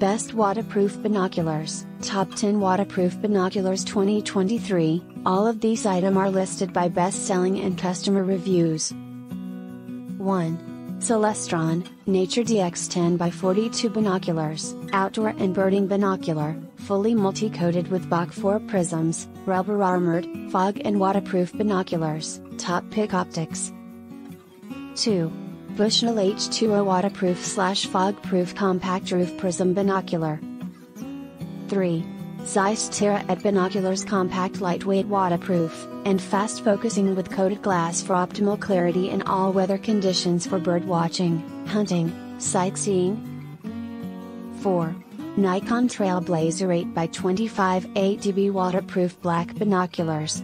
Best Waterproof Binoculars, Top 10 Waterproof Binoculars 2023, all of these items are listed by best selling and customer reviews. 1. Celestron, Nature DX 10x42 Binoculars, Outdoor and Birding Binocular, fully multi-coated with BaK 4 prisms, rubber armored, fog and waterproof binoculars, top pick optics. 2. Bushnell H2O waterproof slash fog proof compact roof prism binocular. 3. Zeiss Terra ED binoculars compact lightweight waterproof, and fast focusing with coated glass for optimal clarity in all weather conditions for bird watching, hunting, sightseeing. 4. Nikon Trailblazer 8x25 ATB waterproof black binoculars.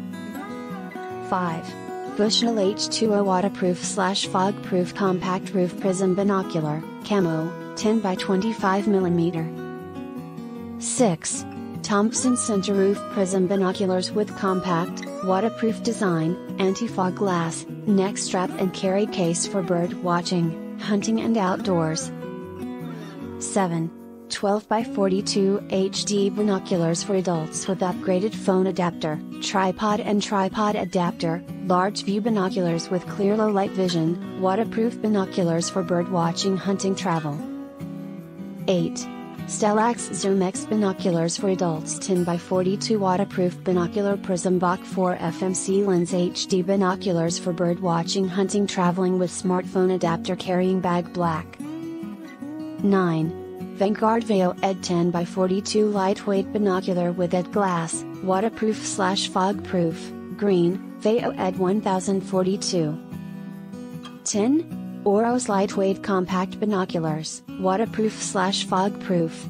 5. Bushnell H2O waterproof slash fog proof compact roof prism binocular, camo, 10 by 25 mm. 6. Thompson Center Roof Prism Binoculars with compact, waterproof design, anti-fog glass, neck strap and carry case for bird watching, hunting and outdoors. 7. 12 by 42 HD binoculars for adults with upgraded phone adapter, tripod and tripod adapter, large view binoculars with clear low light vision, waterproof binoculars for bird watching hunting travel. 8. Stellax Zoom X binoculars for adults 10 by 42 waterproof binocular prism BaK 4 FMC lens HD binoculars for bird watching hunting traveling with smartphone adapter carrying bag black. 9. Vanguard Veo ED 10 by 42 lightweight binocular with ED glass, waterproof slash fog proof, green, Veo ED 1042. 10. Oros lightweight compact binoculars, waterproof slash fog proof,